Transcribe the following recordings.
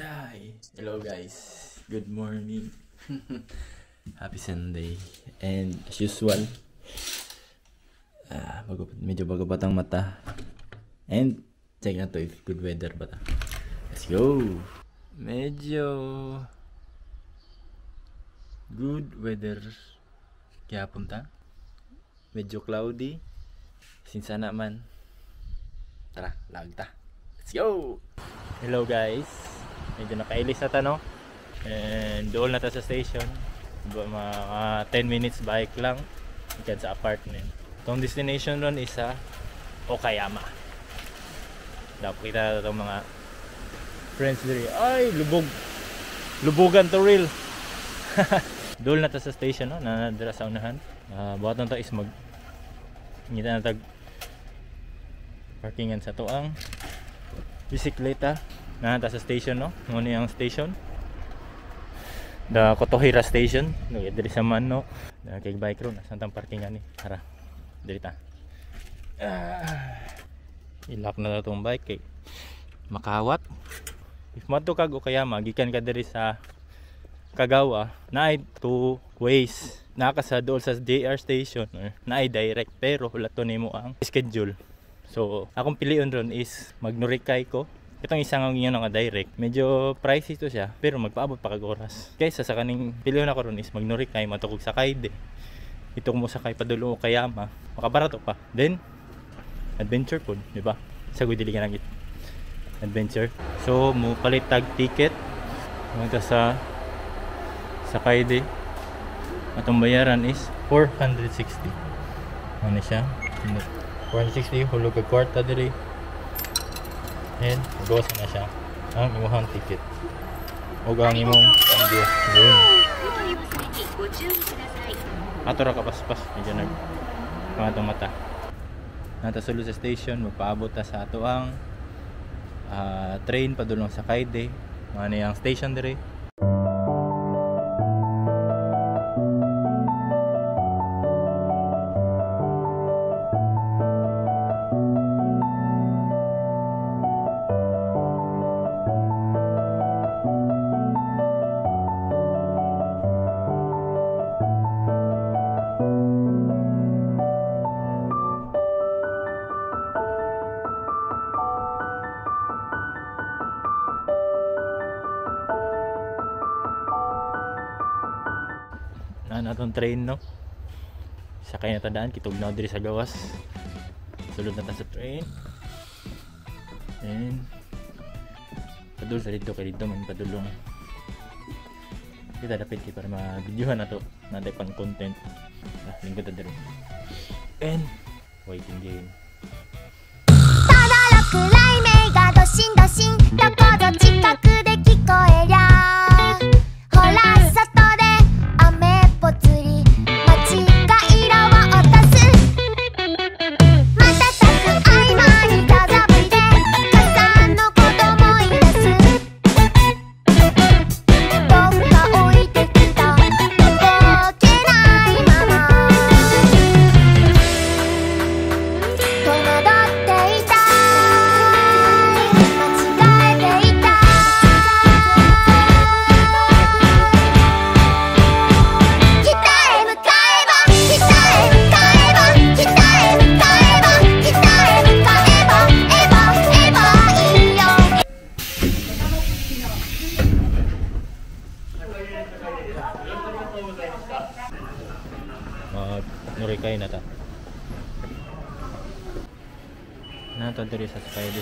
Hi. Hello guys. Good morning. Happy Sunday. And as usual, ah, bago, medyo bago batang mata. And check na to if good weather ba ta. Let's go. Medyo good weather kaya punta. Medyo cloudy. Sinsana man. Tara, lagta. Let's go! Hello guys. Medyo nakailis na ta no. And doon na ta sa station. Mga 10 minutes bike lang. Ikan sa apartment. Itong destination ron is sa Okayama. Dapat kita na itong mga friends diri. Ay, lubog. Lubugan to real. doon na ta sa station no. Na nadira sa unahan. Uh, buhat na is mag ngita na tag parkingan sa tuang bisikleta na nata sa station no? Ngano yung station. The Kotohira station. No diri sa man no kay bike ron asan tang parkingan ni tara diri ta. Ah, ilak na tong bike kay makawat. If madto kag o kaya magikan ka diri sa Kagawa na two ways. Naka sa dool sa JR station na direct pero wala to nimo ang schedule. So, akong pilion ron is magnorikay ko. Itong isang ang yun nga direct. Medyo pricey to siya, pero magpaabot pa kag oras. Kaysa sa kaning pilion ako ron is magnorikay, matukog sa kaide. Itong mo sakay padulo o kayama, makabarato pa. Then, adventure po, di ba? Sa dili ka nagit. Adventure. So, mo palit tag ticket. Magta sa sa kaide. Atong bayaran is 460. Ano siya? 160 hulog ka kwarta diri and gawas na siya. Ang imong ticket. O ang imong cambio yun. Ato ra kapaspas medyo nag pangatong mata nata sa station magpaabot ta sa ato ang ah, train padulong sa Kaide. Ano yung station diri na natong train no sakay na tandaan kitog na diri sa gawas sulod na ta sa train and padul sa dito kay dito man padulong kita dapat kita para ma-videohan na to natin pang content ah, lingkod na diri and waiting game ただろく雷鳴がドシンドシンどこぞ近くで聞こえりゃ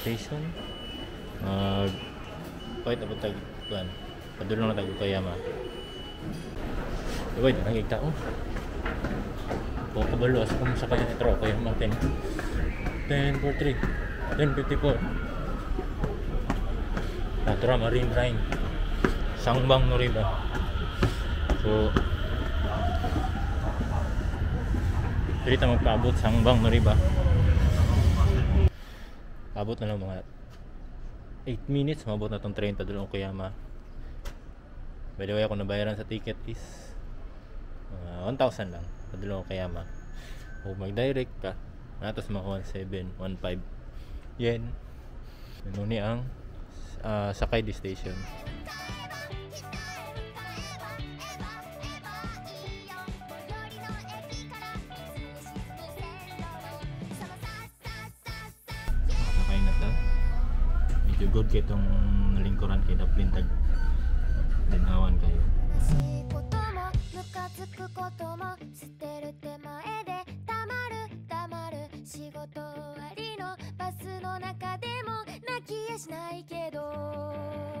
Station. Mag wait abot tag kuan padulong na tag Ukayama wait nagig tao po kabalo asa kung sa kanya metro Ukayama 10 10 for 3 10 54 Natra Marine Line Sangbang Noriba so Dili ta magpaabot sa hangbang Paabot na lang mga 8 minutes mabot na tong 30 doon Okayama. By the way ako nabayaran sa ticket is uh, 1,000 lang. Padulong Okayama. O mag-direct ka. Natos mga 17, 15 yen. Ano ni ang uh, Sakay Station. jugod kay itong lingkuran kay Daplintag tinawan kayo しないけど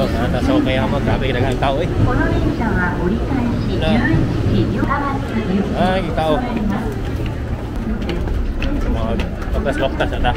Oh, nasa ako kaya mo. Grabe, kinagang tao eh. Na. Ay, tao. Mga pagkas-loktas na ta.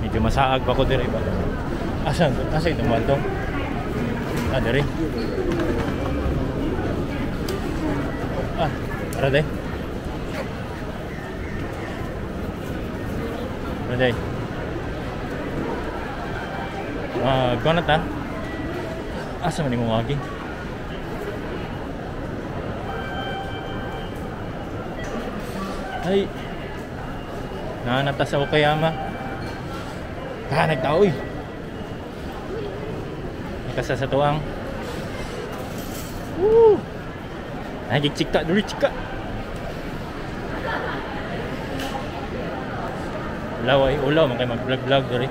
Medyo masaag pa ko diri ba? Asan? Asa itong banto? Ah, diri. Ah, tara dahil. Para day. Para day. Ah, kuha na ta. Asa man mo wagi? Ay. Nanata sa Okayama. Ah, nagtao eh. Nakasa sa tuang. Woo! Ay, chika, duri chika. Ulaw ay ulaw, man kayo mag-vlog-vlog duri.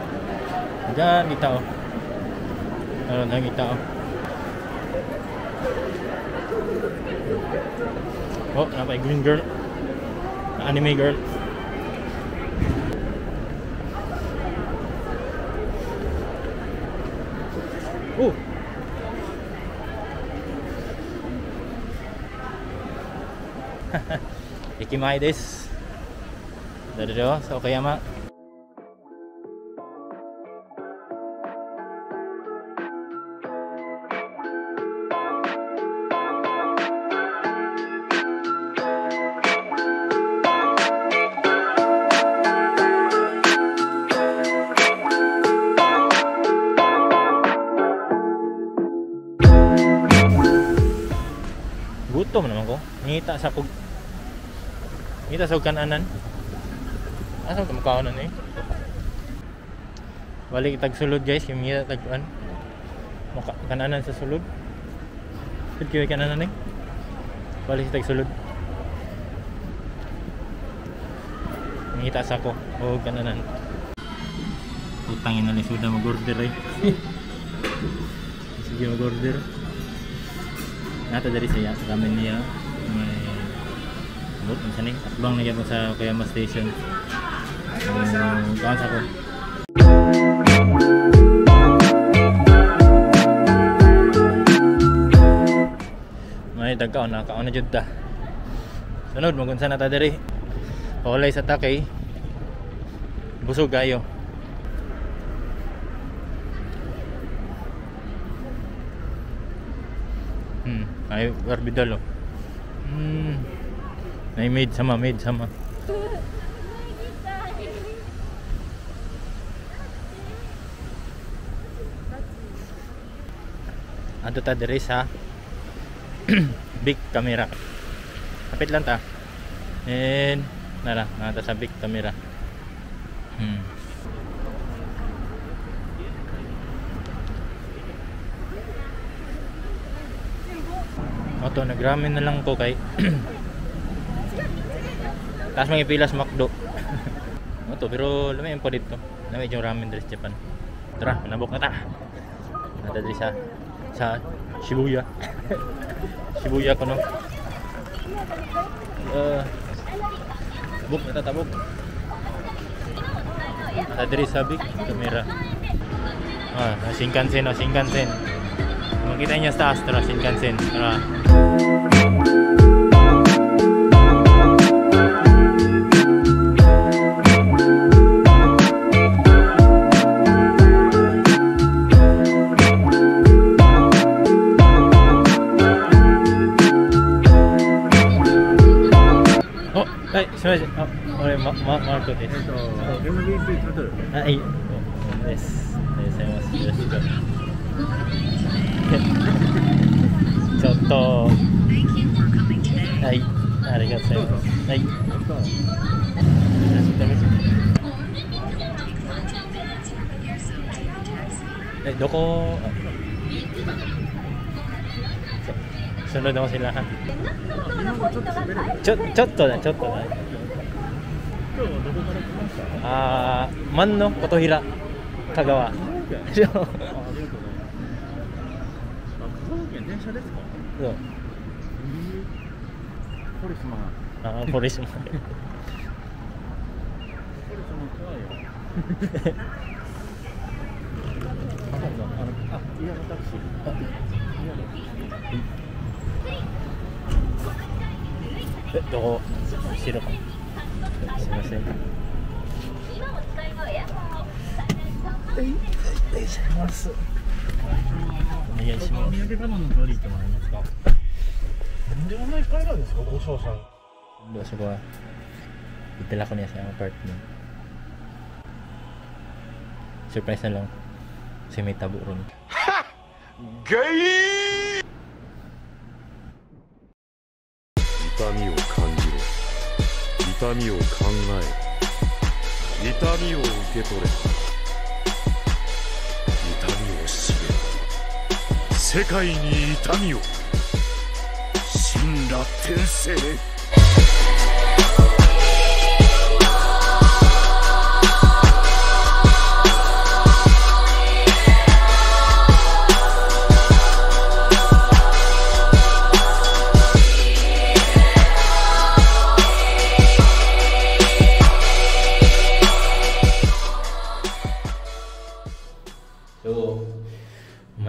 Diyan, kita oh. Ano na kita oh. Oh, napay green girl. Anime girl. Oh. Ikimai desu. Dada sa Okayama. Gutom naman ko. Ngita sa kog Ngita sa kananan. Asa ka mukhaonan eh? Balik tag sulod guys, yung ngita tag an. Kananan sa sulod. Sid kiyo kananan eh. Balik tag sulod. Ngita sa ko o kananan. Utangin na ni sudah mag-order eh. Sige mag-order. Nata dari saya ramen niya may Bot, ang saning atbang na gyapon sa Okayama Station. Um, kaon sa ko. May dagkaon na kaon na jud ta. Sunod mo kung saan na ta diri. Paulay sa takay. Busog kayo. Hmm, ay barbidal oh. Hmm. Nay made sama, made sama. Ato ta diri sa big camera. Kapit lang ta. And nara, nata sa big camera. Hmm. Oto, nagramin na lang ko kay Tapos mga pilas makdo. Oto, pero lumayan po dito. Lamay yung ramen sa Japan. Tara, manabok na ta. Dito sa sa Shibuya. Shibuya ko no. Uh, buk na ta tabok. Nasa diri sa big camera. Ah, na Shinkansen, no, Shinkansen. Makita niya sa taas, tara, Shinkansen. Tara. Ay, sorry. Oh, 俺、ま、ま、マルコです。MVP タトルはい。です。ありがとうございます。よろしく。ちょっと。はい。ありがとうございます。はい。Eh, doko. Sunod ako sila ha. ちょ、ちょっとだ、ちょっとだ。今日はどこから来ましたあー、万野琴平、香川。あありがとうございますあ香川県電車ですか？そう。ポリスマン。あー、ポリスマン。ポリスマン怖いよ。あのあ嫌なタクシー。え、どこ？後ろか。ません。お願いします。お願いします。お土産物の取り行ってもらえますかなんであんなに帰るんですかご商さん Gusto ko, itala ko niya sa apartment. Surprise na lang. Kasi may tabo ron. 痛みを感じろ痛みを考え痛みを受け取れ。痛みを知れ。世界に痛みを。神羅転生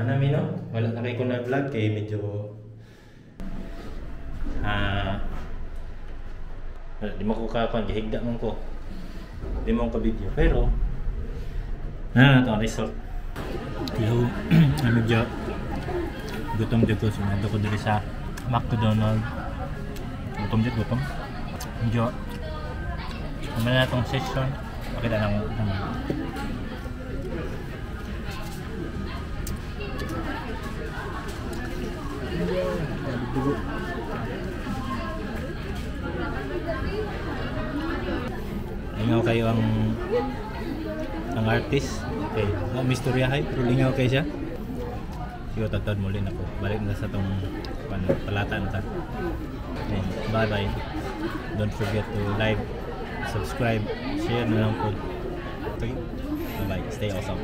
manami no? Wala na kayo na vlog kay medyo ah wala, di mo ko kakuan gihigda man ko. Di mo ko video pero na na to ang result. Hello, ah, medyo gutom dito so nando ko diri sa McDonald. Gutom dito, gutom. Medyo Ano na itong session? Pakita ng, ng Lingaw kayo ang ang artist. Okay. Oh, Misturya hay, pero lingaw kayo siya. Sigo tatad muli na ko. Balik na sa tong pan, palatan ta. And bye bye. Don't forget to like, subscribe, share na lang po. Okay? Bye bye. Stay awesome.